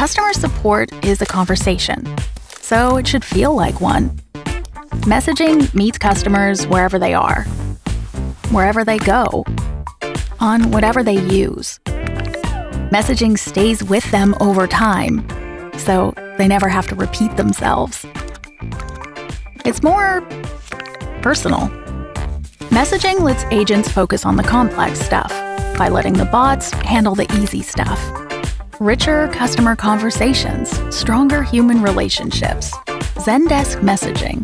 Customer support is a conversation, so it should feel like one. Messaging meets customers wherever they are, wherever they go, on whatever they use. Messaging stays with them over time, so they never have to repeat themselves. It's more personal. Messaging lets agents focus on the complex stuff by letting the bots handle the easy stuff. Richer customer conversations, stronger human relationships. Zendesk Messaging